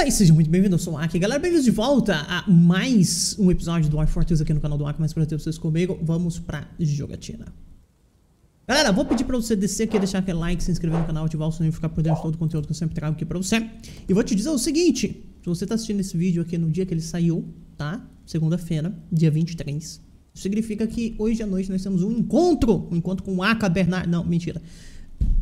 Olá e sejam muito bem-vindos, eu sou o Aki. Galera, bem-vindos de volta a mais um episódio do War Fortress aqui no canal do Aki, mais pra ter vocês comigo. Vamos pra jogatina. Galera, vou pedir pra você descer aqui, deixar aquele like, se inscrever no canal, ativar o sininho, ficar por dentro de todo o conteúdo que eu sempre trago aqui pra você. E vou te dizer o seguinte, se você tá assistindo esse vídeo aqui no dia que ele saiu, tá? Segunda-feira, dia 23. Isso significa que hoje à noite nós temos um encontro, um encontro com o Aka Bernard, não, mentira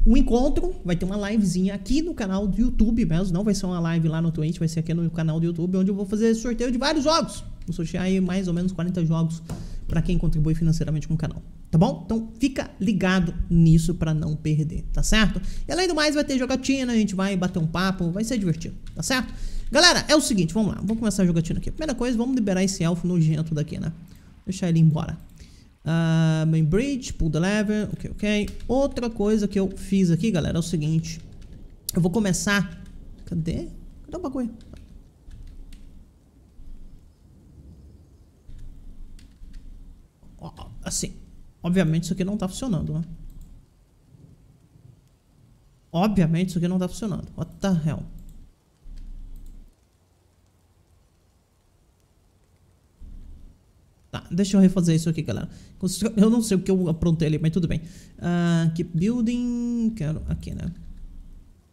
o encontro vai ter uma livezinha aqui no canal do YouTube mesmo. Não vai ser uma live lá no Twitch, vai ser aqui no canal do YouTube, onde eu vou fazer sorteio de vários jogos. Vou sortear aí mais ou menos 40 jogos para quem contribui financeiramente com o canal. Tá bom? Então fica ligado nisso para não perder, tá certo? E além do mais, vai ter jogatina, a gente vai bater um papo, vai ser divertido, tá certo? Galera, é o seguinte, vamos lá, vamos começar a jogatina aqui. Primeira coisa, vamos liberar esse elfo nojento daqui, né? Deixar ele embora. Uh, main bridge, pull the lever, ok, ok. Outra coisa que eu fiz aqui, galera, é o seguinte. Eu vou começar... Cadê? Cadê o bagulho? Assim, obviamente isso aqui não tá funcionando, né? Obviamente isso aqui não tá funcionando. What the hell? Tá, deixa eu refazer isso aqui, galera. Eu não sei o que eu aprontei ali, mas tudo bem. Uh, keep building. Quero aqui, né?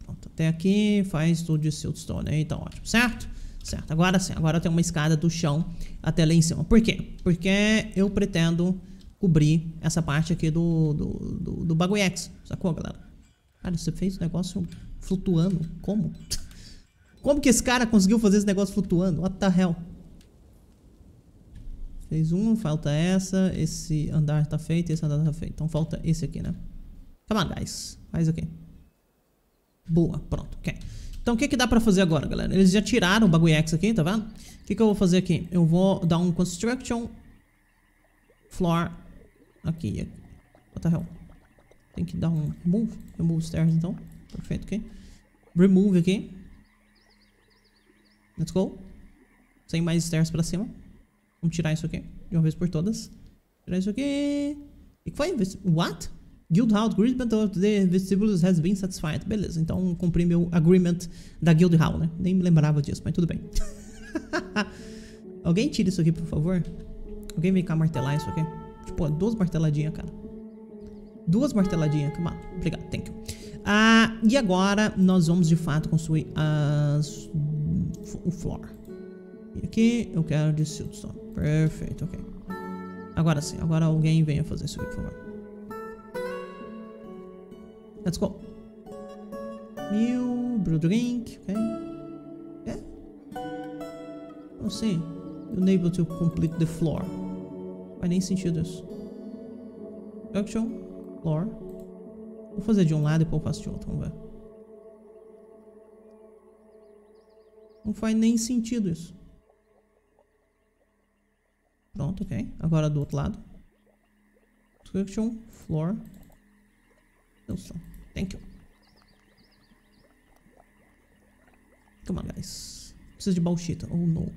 Pronto, até aqui faz tudo de siltstone aí, tá ótimo, certo? Certo, agora sim, agora tem uma escada do chão até lá em cima. Por quê? Porque eu pretendo cobrir essa parte aqui do, do, do, do bagulhex, sacou, galera? Cara, você fez o negócio flutuando, como? Como que esse cara conseguiu fazer esse negócio flutuando? What the hell? Fez um, falta essa. Esse andar tá feito, esse andar tá feito. Então falta esse aqui, né? Come on, guys. Faz aqui. Boa, pronto, ok. Então o que que dá pra fazer agora, galera? Eles já tiraram o bagulhex aqui, tá vendo? O que que eu vou fazer aqui? Eu vou dar um construction floor aqui. What the hell? Tem que dar um remove. Remove stairs, então. Perfeito, ok. Remove aqui. Let's go. Sem mais stairs pra cima. Vamos tirar isso aqui, de uma vez por todas. Tirar isso aqui. E que foi? What? Guildhall agreement of the vestibules has been satisfied. Beleza, então cumpri meu agreement da Guildhall, né? Nem me lembrava disso, mas tudo bem. Alguém tira isso aqui, por favor? Alguém vem cá martelar isso aqui? Tipo, duas marteladinhas, cara. Duas marteladinhas, on. Obrigado, thank you. Ah, e agora nós vamos de fato construir as... o floor. E aqui eu quero de siltstone. Perfeito, ok. Agora sim, agora alguém venha fazer isso aqui, por favor. Let's go. Mil, brew drink, ok. É? Não sei. Unable to complete the floor. Faz nem sentido isso. Action, floor. Vou fazer de um lado e depois faço de outro, vamos ver. Não faz nem sentido isso. Pronto, ok. Agora do outro lado. Description, floor. Wilson. Thank you. Come on, guys. Precisa de bauxita. Oh, no.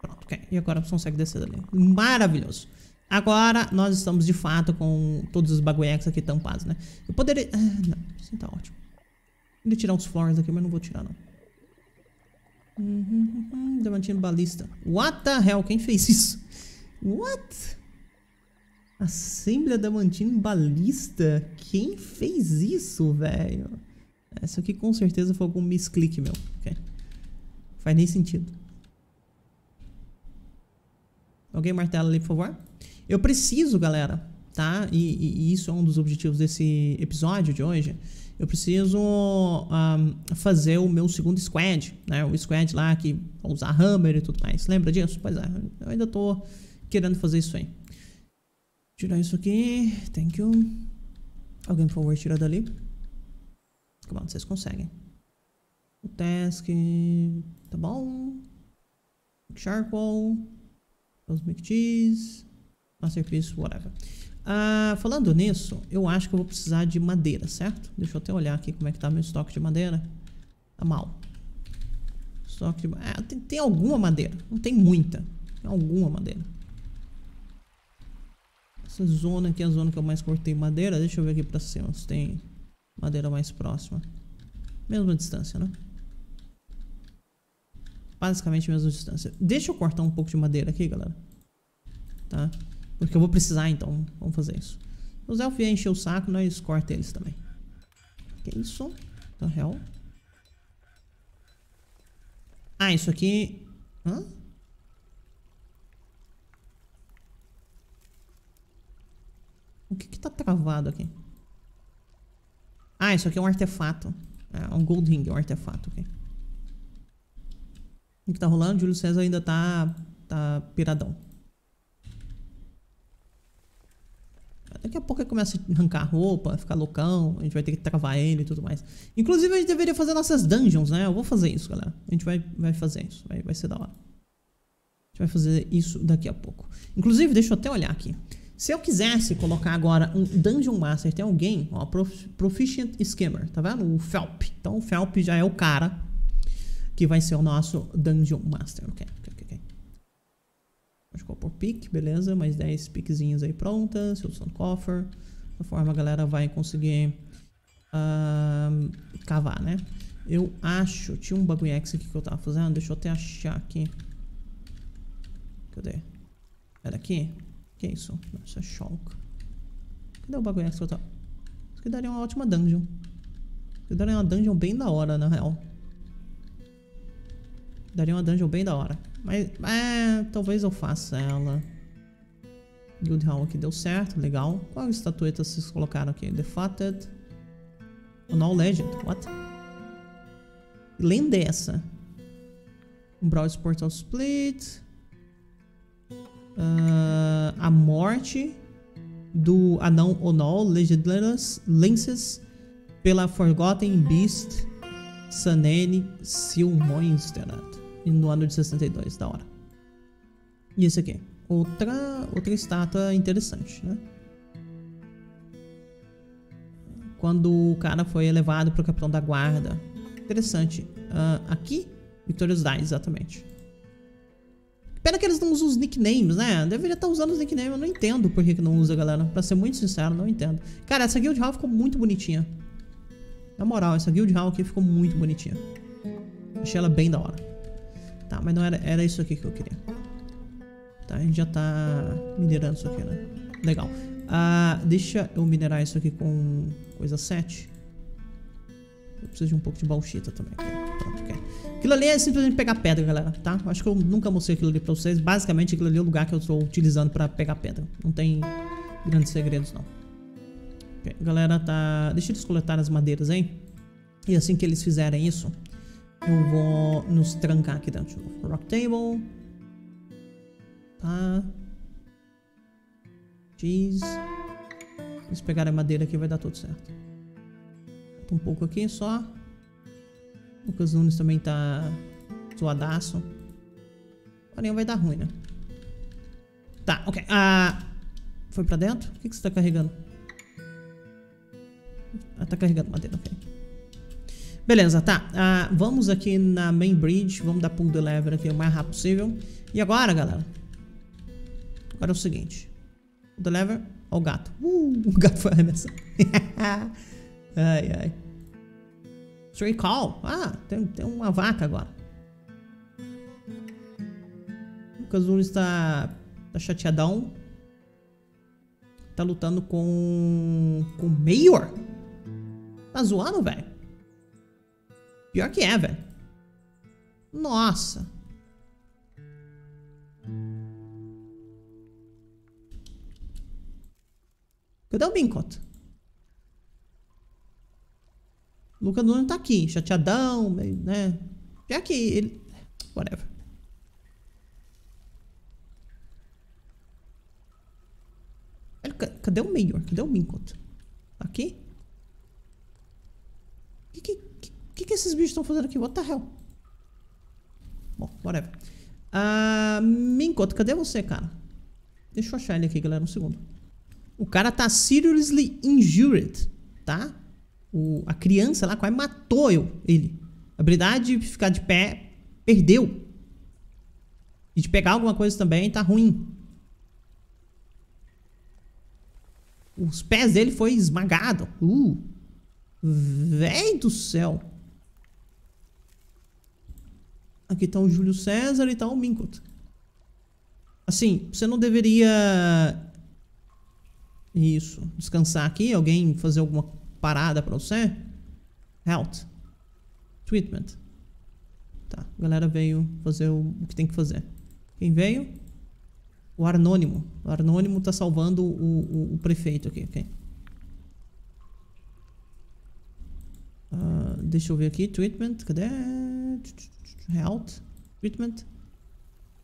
Pronto, ok. E agora você consegue descer dali. Maravilhoso. Agora nós estamos de fato com todos os bagulhex aqui tampados, né? Eu poderia... Ah, não, assim tá ótimo. Vou tirar uns floors aqui, mas não vou tirar não. Uhum, Diamantino balista. What the hell? Quem fez isso? What? Assemblia Diamantino balista? Quem fez isso, velho? Essa aqui com certeza foi algum misclick meu. Okay. Faz nem sentido. Alguém martela ali, por favor? Eu preciso, galera, tá? E, e, isso é um dos objetivos desse episódio de hoje eu preciso um, fazer o meu segundo squad, né? O squad lá que usar hammer e tudo mais. Lembra disso? Pois é, eu ainda tô querendo fazer isso aí. Tirar isso aqui. Thank you. Alguém, por favor, tira dali. Como vocês conseguem. O task. Tá bom. Charcoal. Cosmic Cheese. Masterpiece, whatever. Ah, falando nisso, eu acho que eu vou precisar de madeira, certo? Deixa eu até olhar aqui como é que tá meu estoque de madeira. Tá mal. Estoque de... É, tem, tem alguma madeira. Não tem muita. Tem alguma madeira. Essa zona aqui é a zona que eu mais cortei madeira. Deixa eu ver aqui pra cima se tem madeira mais próxima. Mesma distância, né? Basicamente mesma distância. Deixa eu cortar um pouco de madeira aqui, galera. Tá? Porque eu vou precisar, então. Vamos fazer isso. Os elfos iam encher o saco, nós corta eles também. Que isso? The hell? Ah, isso aqui... Hã? O que que tá travado aqui? Ah, isso aqui é um artefato. É um gold ring, é um artefato, ok. O que tá rolando? Júlio César ainda tá, tá piradão. Daqui a pouco ele começa a arrancar roupa, ficar loucão, a gente vai ter que travar ele e tudo mais. Inclusive, a gente deveria fazer nossas dungeons, né? Eu vou fazer isso, galera. A gente vai, vai fazer isso, vai, vai ser da hora. A gente vai fazer isso daqui a pouco. Inclusive, deixa eu até olhar aqui. Se eu quisesse colocar agora um Dungeon Master, tem alguém, ó, Proficient Skimmer, tá vendo? O Felp. Então o Felp já é o cara que vai ser o nosso Dungeon Master. Ok, que eu vou por pique, beleza. Mais 10 piquezinhos aí prontas. Solução coffer. Da forma a galera vai conseguir uh, cavar, né? Eu acho, tinha um bagulho aqui que eu tava fazendo, deixa eu até achar aqui. Cadê? É daqui? Que é isso? Isso é Shulk. Cadê o bagulho que eu tava? Isso aqui daria uma ótima dungeon. Isso aqui daria uma dungeon bem da hora, na real. Daria uma dungeon bem da hora. Mas, é, talvez eu faça ela. Guild Hall aqui deu certo, legal. Qual estatueta vocês colocaram aqui? Defacted. No Legend, what? Lenda é essa? Um Brawl Portal Split. Uh, a morte do anão Onol Legendless Lenses pela Forgotten Beast Sanene Silmonsterat no ano de 62, da hora. E esse aqui, outra, outra estátua interessante, né? Quando o cara foi elevado para o capitão da guarda. Interessante. Uh, aqui, Victorious Die, exatamente. Pena que eles não usam os nicknames, né? Deveria estar usando os nicknames, eu não entendo por que, que não usa, galera. Pra ser muito sincero, não entendo. Cara, essa Guild Hall ficou muito bonitinha. Na moral, essa Guild Hall aqui ficou muito bonitinha. Achei ela bem da hora. Tá, mas não era, era isso aqui que eu queria. Tá, a gente já tá minerando isso aqui, né? Legal. Ah, deixa eu minerar isso aqui com coisa 7. Eu preciso de um pouco de bauxita também. Pronto, ok. Aquilo ali é simplesmente pegar pedra, galera, tá? Acho que eu nunca mostrei aquilo ali pra vocês. Basicamente, aquilo ali é o lugar que eu estou utilizando pra pegar pedra. Não tem grandes segredos, não. Okay, galera, tá... Deixa eles coletarem as madeiras aí. E assim que eles fizerem isso, eu vou nos trancar aqui dentro. Rock table. Tá. Jeez. Eles pegarem a madeira aqui vai dar tudo certo um pouco aqui só. Lucas Nunes também tá zoadaço. Porém vai dar ruim, né? Tá, ok. Ah, foi pra dentro? O que, que você tá carregando? Ah, tá carregando madeira, ok. Beleza, tá. Ah, vamos aqui na main bridge. Vamos dar pull the lever aqui o mais rápido possível. E agora, galera? Agora é o seguinte. Pull lever. Ó o gato. Uh, o gato foi arremessado. Ai, ai. Stray Call. Ah, tem, tem uma vaca agora. O Kazumi está tá chateadão. Tá lutando com... Com o Mayor? Tá zoando, velho? Pior que é, velho. Nossa. Cadê o Bincott? Luca Nunes tá aqui, chateadão, né? Já que ele. Whatever. Cadê o Mayor? Cadê o Minkot? Tá aqui? O que, que, que, que esses bichos estão fazendo aqui? What the hell? Bom, whatever. Uh, Minkot, cadê você, cara? Deixa eu achar ele aqui, galera, um segundo. O cara tá seriously injured, tá? O, a criança lá quase matou eu, ele. A habilidade de ficar de pé perdeu. E de pegar alguma coisa também tá ruim. Os pés dele foi esmagado. Uh. Véi do céu. Aqui tá o Júlio César e tá o Minkut. Assim, você não deveria... Isso. Descansar aqui? Alguém fazer alguma parada pra você? Health. Treatment. Tá, a galera veio fazer o, o que tem que fazer. Quem veio? O Arnônimo. O Arnônimo tá salvando o, o, o prefeito aqui, ok? Uh, deixa eu ver aqui. Treatment. Cadê? Health. Treatment.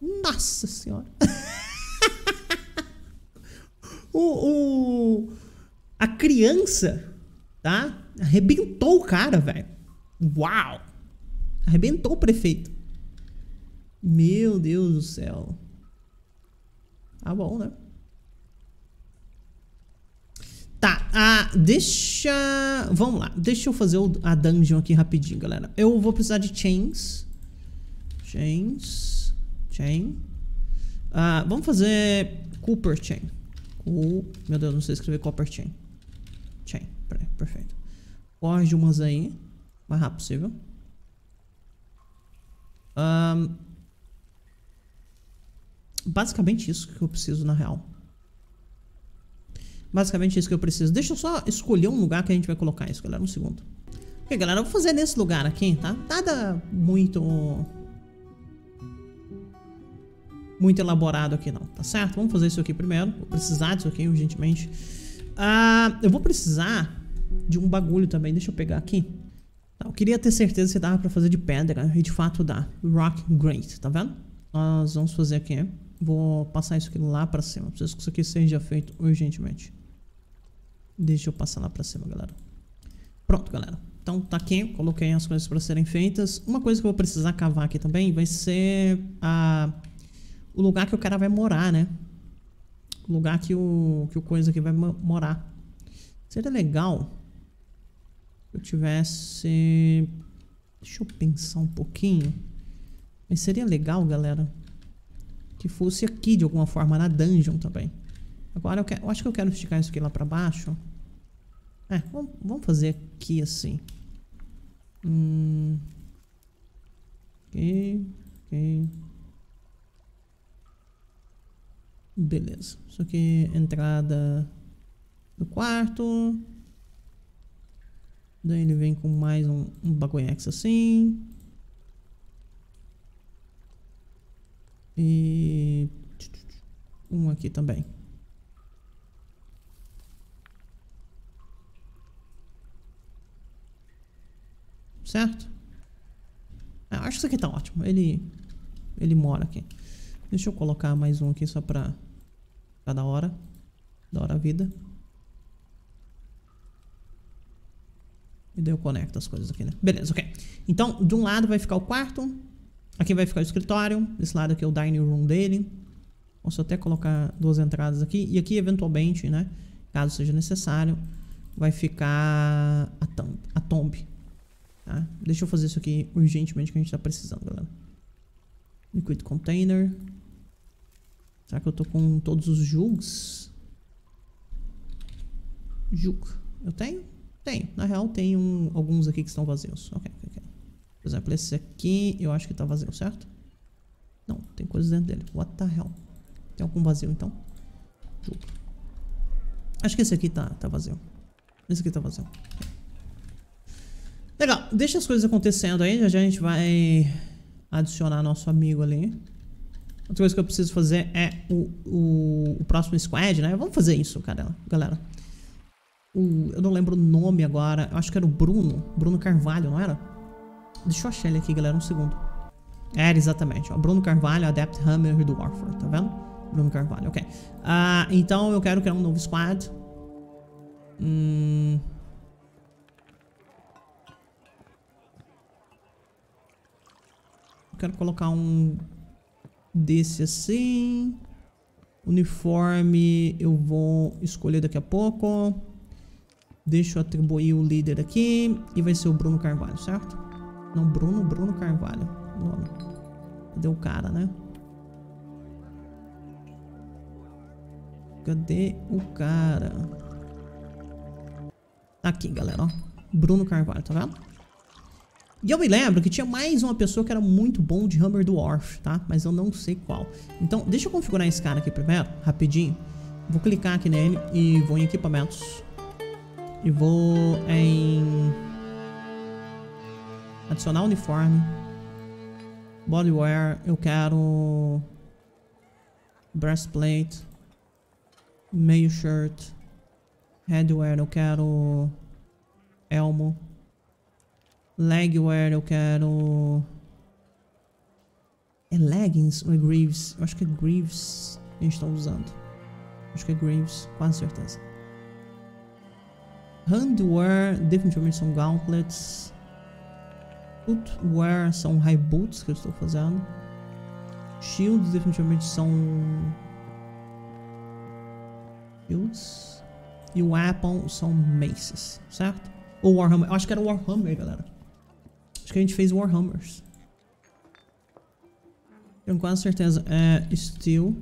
Nossa senhora. o, o, a criança, tá? Arrebentou o cara, velho. Uau. Arrebentou o prefeito. Meu Deus do céu. Tá bom, né? Tá, ah, deixa... Vamos lá, deixa eu fazer a dungeon aqui rapidinho, galera. Eu vou precisar de chains. Chains. Chain. Ah, vamos fazer Cooper Chain. O, meu Deus, não sei escrever Copper Chain. Chain, perfeito. Forge umas aí, o mais rápido possível. Um, basicamente isso que eu preciso na real. Basicamente isso que eu preciso. Deixa eu só escolher um lugar que a gente vai colocar isso, galera. Um segundo. Ok, galera, eu vou fazer nesse lugar aqui, tá? Nada muito... Muito elaborado aqui não, tá certo? Vamos fazer isso aqui primeiro. Vou precisar disso aqui urgentemente. Ah, eu vou precisar de um bagulho também. Deixa eu pegar aqui. Tá, eu queria ter certeza se dava pra fazer de pedra. E de fato dá. Rock Great, tá vendo? Nós vamos fazer aqui. Vou passar isso aqui lá pra cima. Preciso que isso aqui seja feito urgentemente. Deixa eu passar lá pra cima, galera. Pronto, galera. Então tá aqui, coloquei as coisas para serem feitas. Uma coisa que eu vou precisar cavar aqui também vai ser a, o lugar que o cara vai morar, né? O lugar que o, que o coisa aqui vai morar. Seria legal eu tivesse... Deixa eu pensar um pouquinho. Mas seria legal, galera, que fosse aqui de alguma forma, na dungeon também. Agora eu, quero, eu acho que eu quero esticar isso aqui lá pra baixo. É, vamos, fazer aqui assim. Hum. Ok. Beleza. Isso aqui é entrada do quarto. Daí ele vem com mais um, um bagoiex assim. E um aqui também. Certo? Eu acho que isso aqui tá ótimo. Ele, ele mora aqui. Deixa eu colocar mais um aqui só pra cada hora. Da hora a vida. E daí eu conecto as coisas aqui, né? Beleza, ok. Então, de um lado vai ficar o quarto. Aqui vai ficar o escritório. Desse lado aqui é o dining room dele. Posso até colocar duas entradas aqui. E aqui, eventualmente, né? Caso seja necessário, vai ficar a. A tomb tá? Deixa eu fazer isso aqui urgentemente que a gente tá precisando, galera. Liquid container. Será que eu tô com todos os jugs? Jug. Eu tenho? Tem, na real tem um, alguns aqui que estão vazios. Ok, ok. Por exemplo, esse aqui eu acho que tá vazio, certo? Não, tem coisas dentro dele. What the hell? Tem algum vazio então? Julgo. Acho que esse aqui tá, tá vazio. Esse aqui tá vazio. Legal, deixa as coisas acontecendo aí. Já já a gente vai adicionar nosso amigo ali. Outra coisa que eu preciso fazer é o, o, o próximo squad, né? Vamos fazer isso, cara, galera o, eu não lembro o nome agora. Eu acho que era o Bruno. Bruno Carvalho, não era? Deixa eu achar ele aqui, galera, um segundo. Era exatamente, ó. Bruno Carvalho, Adept Hammer do Warfare, tá vendo? Bruno Carvalho, ok. Uh, então eu quero criar um novo squad. Hum... Eu quero colocar um desse assim. Uniforme eu vou escolher daqui a pouco. Deixa eu atribuir o líder aqui. E vai ser o Bruno Carvalho, certo? Não, Bruno, Bruno Carvalho. Nome. Cadê o cara, né? Cadê o cara? Tá aqui, galera, ó. Bruno Carvalho, tá vendo? E eu me lembro que tinha mais uma pessoa que era muito bom de Hammer Dwarf, tá? Mas eu não sei qual. Então, deixa eu configurar esse cara aqui primeiro, rapidinho. Vou clicar aqui nele e vou em equipamentos. E vou em... Adicionar uniforme. Bodywear, eu quero... Breastplate. Meio shirt. Headwear, eu quero... Elmo. Legwear, eu quero... É leggings ou é Greaves? Eu acho que é Greaves que a gente tá usando. Acho que é Greaves, quase certeza. Handwear, definitivamente são gauntlets. Footwear são high boots que eu estou fazendo. Shields definitivamente são... Shields. E weapon são maces, certo? Ou Warhammer. Eu acho que era Warhammer, galera. Acho que a gente fez Warhammers. Tenho quase certeza. É Steel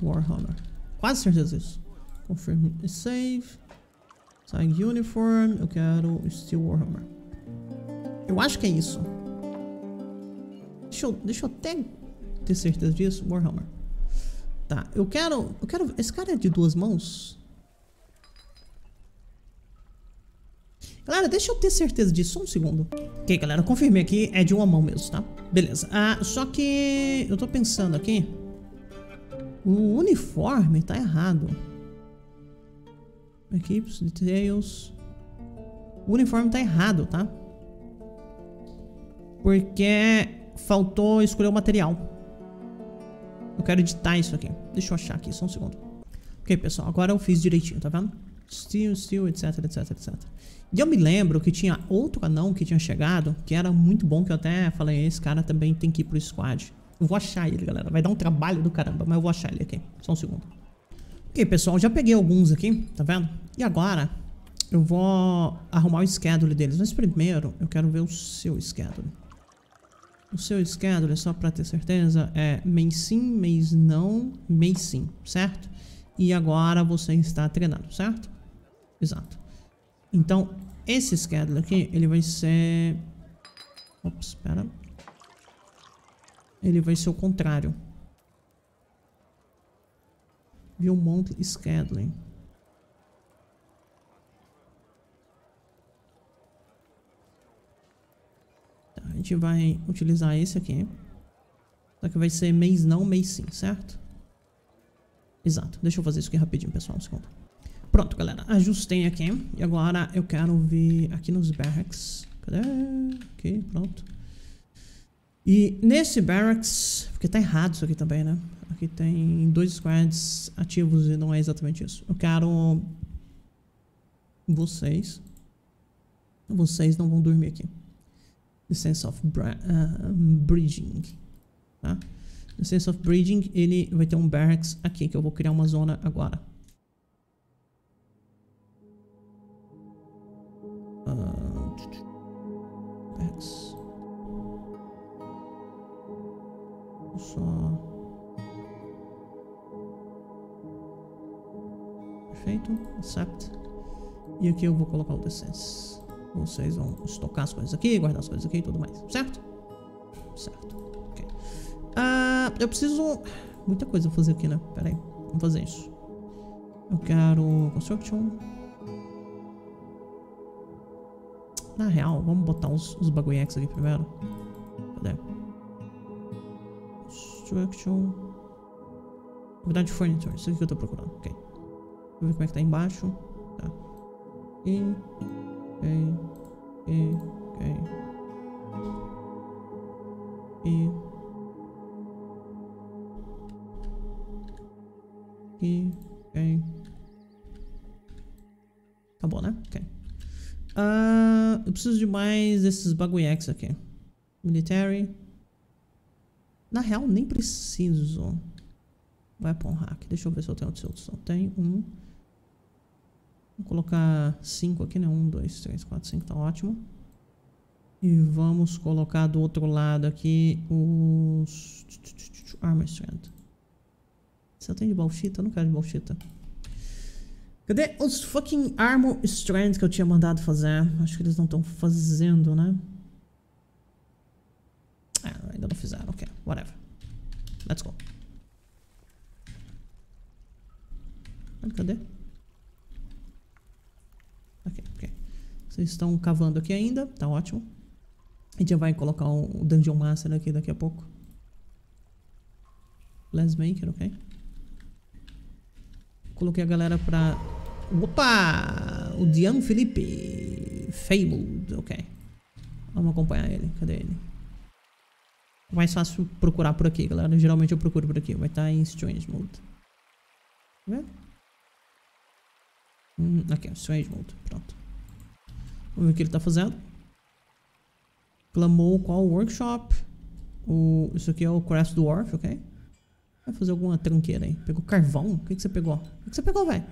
Warhammer. Quase certeza disso. Confirm save. Sign uniform. Eu quero Steel Warhammer. Eu acho que é isso. Deixa eu, deixa eu até ter certeza disso. Warhammer. Tá, eu quero. Eu quero. Esse cara é de duas mãos? Galera, deixa eu ter certeza disso, só um segundo. Ok, galera, confirmei aqui, é de uma mão mesmo, tá? Beleza. Ah, só que eu tô pensando aqui. O uniforme tá errado. Equipes, details. O uniforme tá errado, tá? Porque faltou escolher o material. Eu quero editar isso aqui. Deixa eu achar aqui, só um segundo. Ok, pessoal, agora eu fiz direitinho, tá vendo? Steel, steel, etc, etc, etc. E eu me lembro que tinha outro anão que tinha chegado, que era muito bom, que eu até falei, esse cara também tem que ir pro squad. Eu vou achar ele, galera. Vai dar um trabalho do caramba, mas eu vou achar ele aqui. Só um segundo. Ok, pessoal, já peguei alguns aqui, tá vendo? E agora, eu vou arrumar o schedule deles. Mas primeiro, eu quero ver o seu schedule. O seu schedule, só pra ter certeza, é mês sim, mês não, mês sim, certo? E agora você está treinando, certo? Exato. Então, esse schedule aqui, ele vai ser... Ops, espera. Ele vai ser o contrário. View Monthly Scheduling. Tá, a gente vai utilizar esse aqui. Só que vai ser mês não, mês sim, certo? Exato. Deixa eu fazer isso aqui rapidinho, pessoal. Um segundo. Pronto, galera. Ajustei aqui. E agora eu quero vir aqui nos barracks. Cadê? Ok, pronto. E nesse barracks... Porque tá errado isso aqui também, né? Aqui tem dois squads ativos e não é exatamente isso. Eu quero... Vocês. Vocês não vão dormir aqui. The sense of uh, bridging. Tá? The sense of bridging, ele vai ter um barracks aqui, que eu vou criar uma zona agora. X. Só. Perfeito. Accept. E aqui eu vou colocar o Descents. Vocês vão estocar as coisas aqui, guardar as coisas aqui e tudo mais. Certo? Certo. Ok. Uh, eu preciso... Muita coisa fazer aqui, né? Pera aí. Vamos fazer isso. Eu quero... Construction. Na real, vamos botar os bagulhex aqui primeiro. Cadê? Construction. Novidade de furniture. Isso aqui que eu tô procurando. Ok. Vamos ver como é que tá embaixo. Tá. E. Ok. E. Ok. E. E. Ok. Acabou, né? Ok. Uh, eu preciso de mais desses bagulhex aqui. Military. Na real, nem preciso. Weapon hack. Deixa eu ver se eu tenho outro solução. Tem um. Vou colocar cinco aqui, né? Um, dois, três, quatro, cinco. Tá ótimo. E vamos colocar do outro lado aqui os... Armor Strength. Se eu tenho de balchita, eu não quero de balchita. Cadê os fucking Armor Strands que eu tinha mandado fazer? Acho que eles não estão fazendo, né? Ah, ainda não fizeram. Ok, whatever. Let's go. Cadê? Ok, ok. Vocês estão cavando aqui ainda, tá ótimo. A gente já vai colocar o Dungeon Master aqui daqui a pouco. Let's Maker, ok? Coloquei a galera pra... Opa! O Diano Felipe. Fabled, ok. Vamos acompanhar ele. Cadê ele? Mais fácil procurar por aqui, galera. Geralmente eu procuro por aqui. Vai estar tá em Strange Mode. Tá vendo? Hum, aqui, Strange Mode. Pronto. Vamos ver o que ele tá fazendo. Clamou qual workshop? O, isso aqui é o Crest Dwarf, ok? Vai fazer alguma tranqueira aí. Pegou carvão? O que, que você pegou? O que, que você pegou, velho?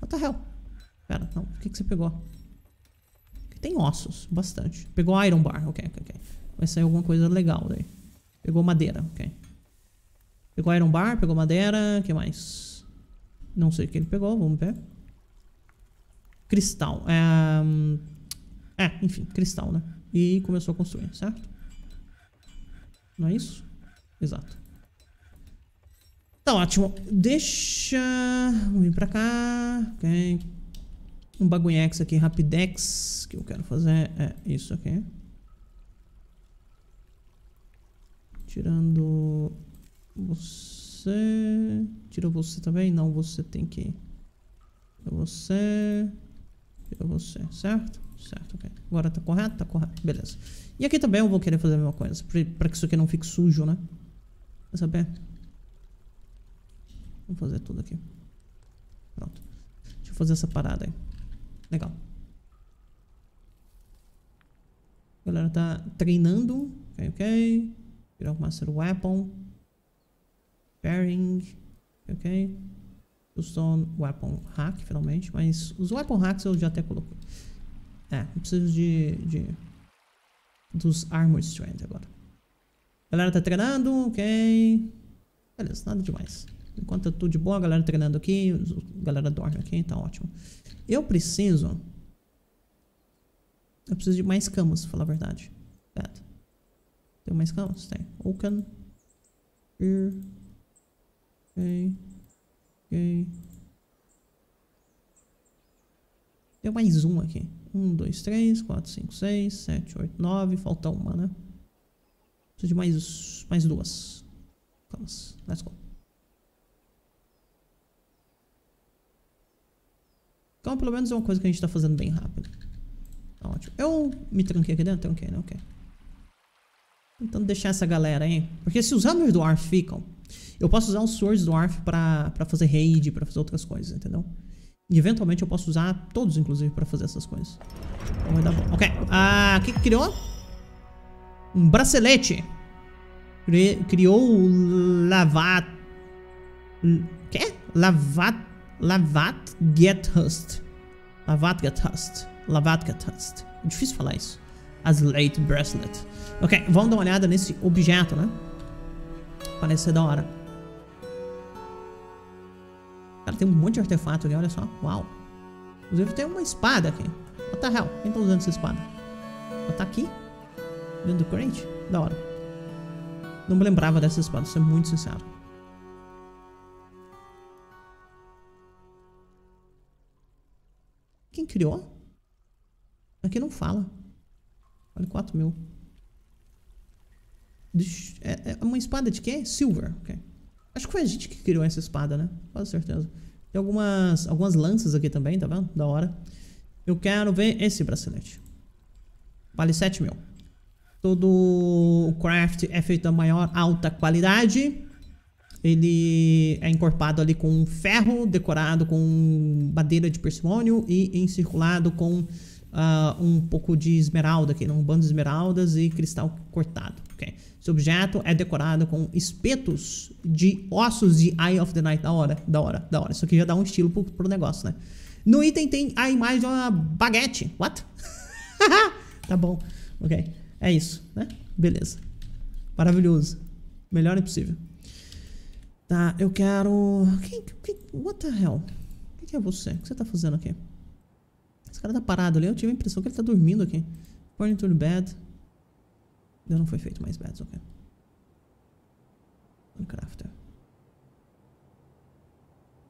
What the hell? Pera, não. O que, que você pegou? Tem ossos, bastante. Pegou Iron Bar, ok, ok, ok. Vai sair alguma coisa legal daí. Pegou madeira, ok. Pegou Iron Bar, pegou madeira, o que mais? Não sei o que ele pegou, vamos ver. Cristal. É, é, enfim, cristal, né? E começou a construir, certo? Não é isso? Exato. Tá ótimo. Deixa... Vamos vir pra cá. Ok. Um bagulhex aqui, rapidex. Que eu quero fazer é isso aqui. Tirando... Você... Tira você também? Não, você tem que... Tira você... Tira você, certo? Certo, ok. Agora tá correto? Tá correto. Beleza. E aqui também eu vou querer fazer a mesma coisa. Pra que isso aqui não fique sujo, né? Quer saber? Vamos fazer tudo aqui. Pronto. Deixa eu fazer essa parada aí. Legal. A galera tá treinando. Ok, ok. Virar o Master Weapon. Pairing. Ok. Stone Weapon Hack, finalmente. Mas os Weapon Hacks eu já até coloquei. É, eu preciso de, de... Dos Armor Strand agora. A galera tá treinando, ok. Beleza, nada demais. Enquanto eu tô de boa, a galera treinando aqui, a galera dorme aqui, tá ótimo. Eu preciso... Eu preciso de mais camas, pra falar a verdade. Tem mais camas? Tem. Oaken. Here. Ok. Ok. Tem mais um aqui. Um, dois, três, quatro, cinco, seis, sete, oito, nove. Falta uma, né? Preciso de mais, mais duas. Camas. Let's go. Então, pelo menos é uma coisa que a gente tá fazendo bem rápido. Tá ótimo. Eu me tranquei aqui dentro? Tranquei, né? Ok. Tentando deixar essa galera aí. Porque se os Hammers do Arf ficam, eu posso usar os Swords do Arf pra, pra fazer raid, pra fazer outras coisas, entendeu? E eventualmente eu posso usar todos, inclusive, pra fazer essas coisas. Então vai dar bom. Ok. Ah, o que, criou? Um bracelete. Criou o Lavat... Quê? Lavat... Lavat Gethust. Lavat Gethust. Lavat Gethust. É difícil falar isso. As Late Bracelet. Ok, vamos dar uma olhada nesse objeto, né? Parece ser da hora. Cara, tem um monte de artefato aqui, olha só. Uau. Inclusive tem uma espada aqui. What the hell? Quem tá usando essa espada? Ela tá aqui? Dentro do crate? Da hora. Não me lembrava dessa espada, vou ser muito sincero. Quem criou? Aqui não fala. Vale 4 mil. É, é uma espada de quê? Silver. Okay. Acho que foi a gente que criou essa espada, né? Com certeza. Tem algumas, algumas lanças aqui também, tá vendo? Da hora. Eu quero ver esse bracelete. Vale 7 mil. Todo o craft é feito da maior alta qualidade. Ele é encorpado ali com ferro, decorado com madeira de persimônio e encirculado com uh, um pouco de esmeralda aqui, um bando de esmeraldas e cristal cortado. Okay. Esse objeto é decorado com espetos de ossos de Eye of the Night. Da hora, da hora, da hora. Isso aqui já dá um estilo pro, pro negócio, né? No item tem a imagem de uma baguete. What? tá bom. Ok. É isso, né? Beleza. Maravilhoso. Melhor impossível. Tá, eu quero... What the hell? O que é você? O que você tá fazendo aqui? Esse cara tá parado ali. Eu tive a impressão que ele tá dormindo aqui. Furniture bed. Ainda não foi feito mais beds, ok. Uncrafter.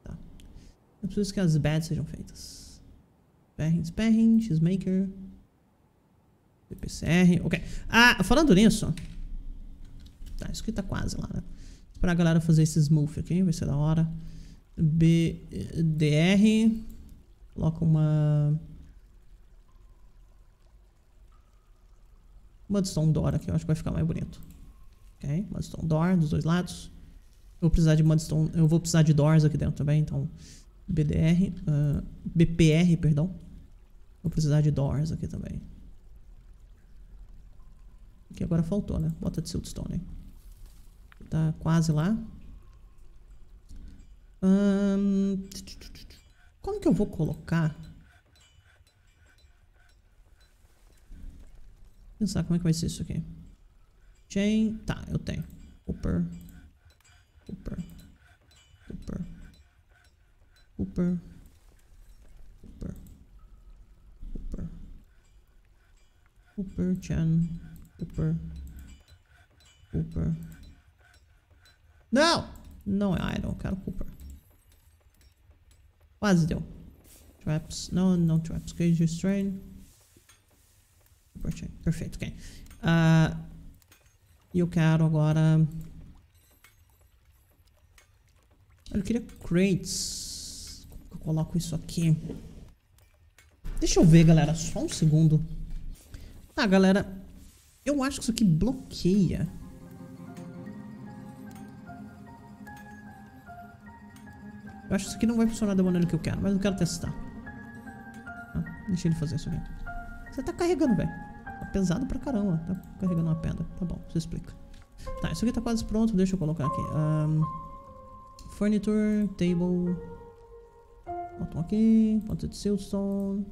Tá. Eu preciso que as beds sejam feitas. Sparring, Sparring, X-Maker. PPCR, ok. Ah, falando nisso. Tá, isso aqui tá quase lá, né? Pra galera fazer esse smooth aqui, vai ser da hora. BDR. Coloca uma... Mudstone Door aqui, eu acho que vai ficar mais bonito. Ok, Mudstone Door dos dois lados. Eu vou precisar de Mudstone, eu vou precisar de Doors aqui dentro também, então BDR, uh, ah, BPR, perdão. Vou precisar de Doors aqui também. Aqui agora faltou, né? Bota de Siltstone aí. Tá quase lá. Um, como que eu vou colocar? Pensar como é que vai ser isso aqui. Chain. Tá, eu tenho. Cooper. Cooper. Cooper. Cooper. Cooper. Cooper. Cooper. Chan. Cooper. Cooper. Não! Não é Iron, quero Cooper. Quase deu. Traps. Não, não traps. Cage Strain. Perfeito, ok. Uh, e eu quero agora... Eu queria crates. Eu coloco isso aqui. Deixa eu ver, galera. Só um segundo. Tá, galera. Eu acho que isso aqui bloqueia. Eu acho que isso aqui não vai funcionar da maneira que eu quero, mas eu quero testar. Ah, deixa ele fazer isso aqui. Você tá carregando, velho. Tá pesado pra caramba. Tá carregando uma pedra. Tá bom, você explica. Tá, isso aqui tá quase pronto. Deixa eu colocar aqui. Um, furniture, table. Bota um aqui. Ser de siltstone.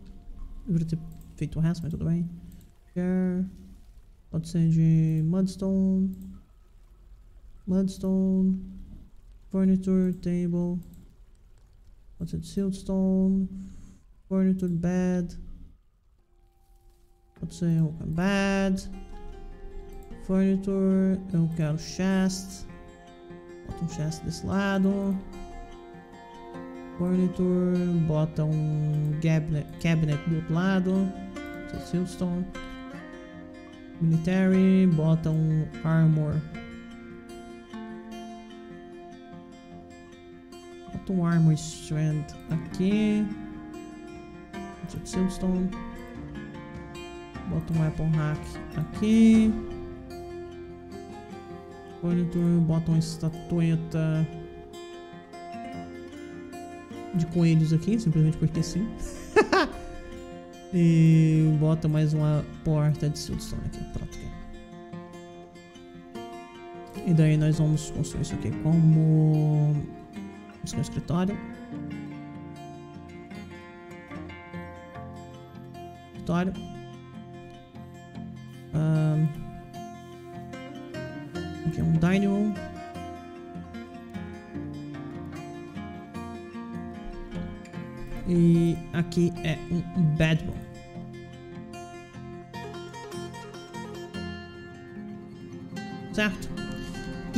Deveria ter feito o resto, mas tudo bem. Share. Pode ser de mudstone. Mudstone. Furniture table. De siltstone. Furniture bed. Pode ser um bed. Furniture. Eu quero chest. Bota um chest desse lado. Furniture. Bota um cabinet, cabinet do outro lado. Siltstone. Military, bota um Armor. Um Armor Strand aqui. Silstone. Bota um Weapon Hack aqui. Furniture, bota uma estatueta de coelhos aqui, simplesmente porque sim. E bota mais uma porta de siltstone aqui. Pronto. E daí nós vamos construir isso aqui como... Um escritório. Escritório. Um, aqui é um dining room. E aqui é um bedroom. Certo?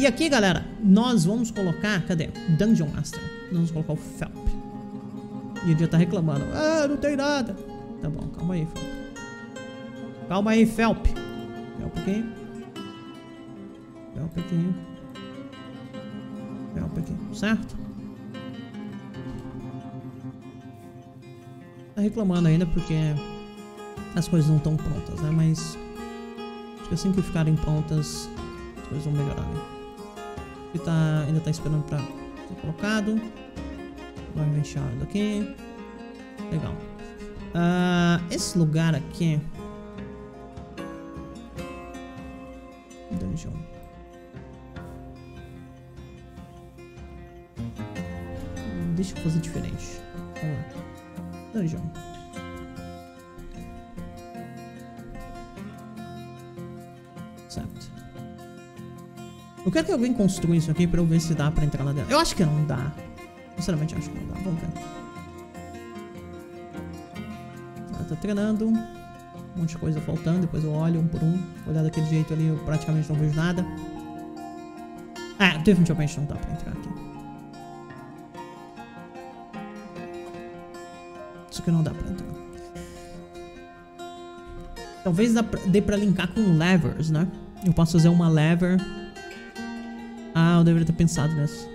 E aqui, galera, nós vamos colocar... Cadê? Dungeon Master. Nós vamos colocar o Felp. E ele já tá reclamando. Ah, não tem nada. Tá bom, calma aí, Felp. Calma aí, Felp. Felp aqui. Felp aqui. Felp aqui. Certo? Tá reclamando ainda porque as coisas não estão prontas, né? Mas acho que assim que ficarem prontas, as coisas vão melhorar, né? E tá, ainda tá esperando pra ser colocado. Vai mexer aqui. Legal. Uh, esse lugar aqui... Eu quero que alguém construa isso aqui pra eu ver se dá pra entrar lá dentro. Eu acho que não dá. Sinceramente, acho que não dá. Vamos ver. tá treinando. Um monte de coisa faltando, depois eu olho um por um. Olhar daquele jeito ali, eu praticamente não vejo nada. Ah, definitivamente não dá pra entrar aqui. Isso aqui não dá pra entrar. Talvez dê pra linkar com levers, né? Eu posso fazer uma lever. Eu deveria ter pensado nisso.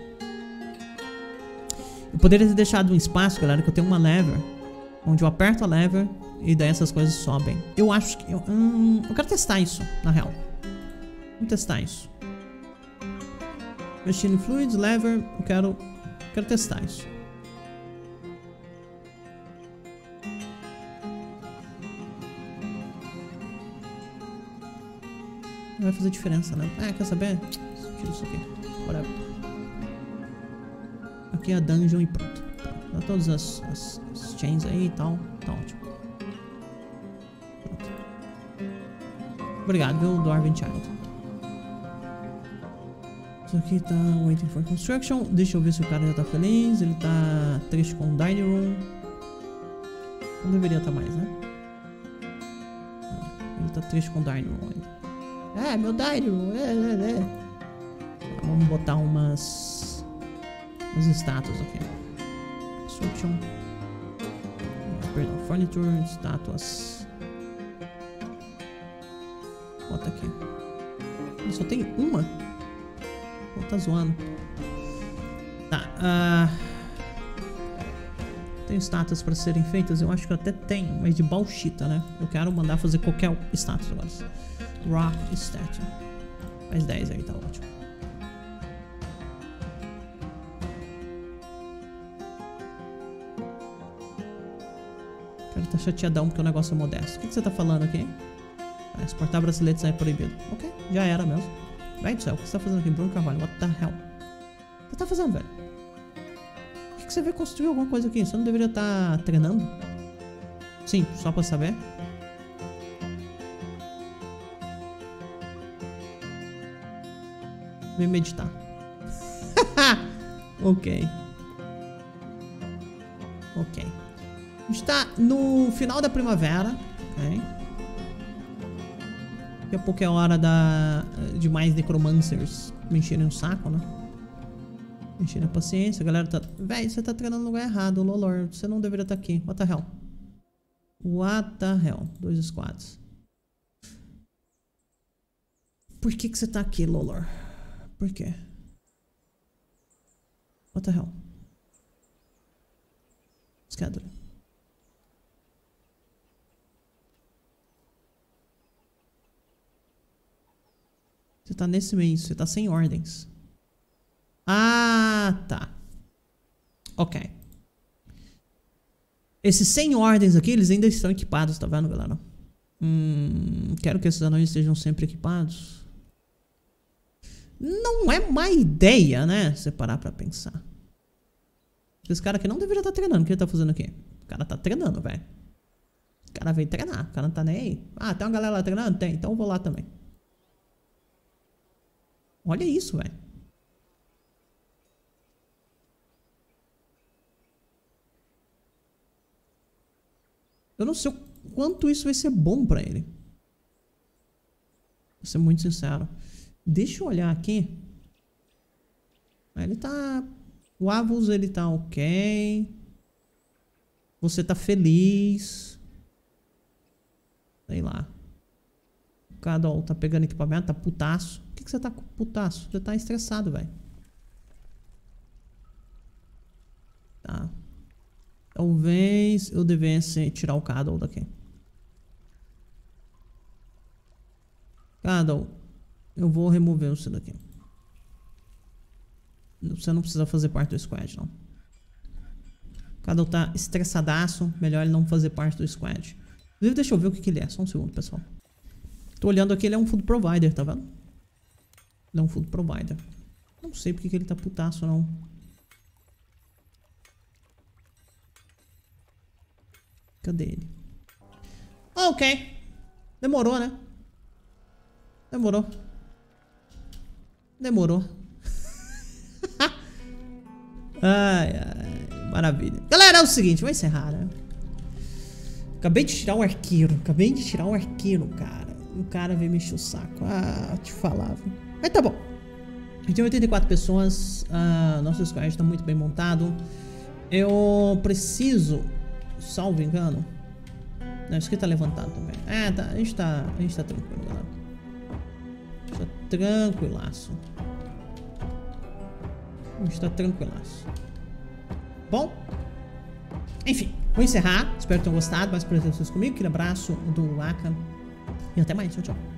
Eu poderia ter deixado um espaço, galera, que eu tenho uma lever. Onde eu aperto a lever e daí essas coisas sobem. Eu acho que... Eu, hum, eu quero testar isso, na real. Vamos testar isso. Machine Fluids, lever, eu quero... Quero testar isso. Não vai fazer diferença, né? Ah, quer saber? Tira isso aqui. Whatever. Aqui é a dungeon e pronto. Dá todas as, as, as, chains aí e tal. Tá ótimo. Pronto. Obrigado, viu, Dwarven Child. Isso aqui tá waiting for construction. Deixa eu ver se o cara já tá feliz. Ele tá triste com o dining room. Não deveria estar tá mais, né? Ele tá triste com o dining room ainda. É, meu Dairo. É, é, é. Vamos botar umas. umas estátuas aqui. Construction. Perdão, furniture, estátuas. Bota aqui. Só tem uma? Pô, tá zoando. Tá, uh... Tem estátuas para serem feitas? Eu acho que até tem, mas de balchita, né? Eu quero mandar fazer qualquer estátua agora. Rock Statue. Mais 10 aí, tá ótimo. Tá chateadão porque o negócio é modesto. O que, que você tá falando aqui? Ah, exportar braceletes é proibido. Ok, já era mesmo. Vai do céu, o que você tá fazendo aqui? Bruno Carvalho, what the hell? O que você tá fazendo, velho? O que, que você veio construir alguma coisa aqui? Você não deveria estar tá treinando? Sim, só pra saber. Vem meditar. ok. Ok. A gente tá no final da primavera. Ok. Daqui a pouco é hora da, de mais necromancers me encherem o saco, né? Me encherem a paciência. A galera tá... Véi, você tá treinando no lugar errado, Lolor. Você não deveria estar tá aqui. What the hell? What the hell? Dois squads. Por que que você tá aqui, Lolor? Por quê? What the hell? Schedule. Você tá nesse mês, você tá sem ordens. Ah, tá. Ok. Esses 100 ordens aqui, eles ainda estão equipados, tá vendo, galera? Hum, quero que esses anões estejam sempre equipados. Não é má ideia, né? Você parar pra pensar. Esse cara aqui não deveria estar tá treinando. O que ele tá fazendo aqui? O cara tá treinando, velho. O cara veio treinar. O cara não tá nem aí. Ah, tem uma galera lá treinando? Tem. Então eu vou lá também. Olha isso, velho. Eu não sei o quanto isso vai ser bom pra ele. Vou ser muito sincero. Deixa eu olhar aqui. Ele tá... O Avos, ele tá ok. Você tá feliz. Sei lá. O Cadol tá pegando equipamento, tá putaço. Que, você tá putaço? Você tá estressado, velho. Tá. Talvez eu devesse tirar o Cadol daqui. Cadol, eu vou remover você daqui. Você não precisa fazer parte do squad, não. Cada um tá estressadaço. Melhor ele não fazer parte do squad. Inclusive, deixa eu ver o que, que ele é. Só um segundo, pessoal. Tô olhando aqui, ele é um food provider, tá vendo? Um food provider. Não sei porque que ele tá putaço, não. Cadê ele? Ok. Demorou, né? Demorou. Demorou. ai, ai, maravilha. Galera, é o seguinte, vou encerrar, né? Acabei de tirar o arqueiro. Acabei de tirar o arqueiro, cara. O cara veio me encher o saco. Ah, te falava. Mas tá bom. A gente tem 84 pessoas. Ah, nosso squad está muito bem montado. Eu preciso, salvo engano. Não, isso aqui tá levantado também. É, tá, a gente tá, a gente tá tranquilo, galera. A gente tá tranquilaço. A gente tá tranquilaço. Bom, enfim, vou encerrar. Espero que tenham gostado. Mais vocês comigo. Aquele abraço do Aka. E até mais. Tchau, tchau.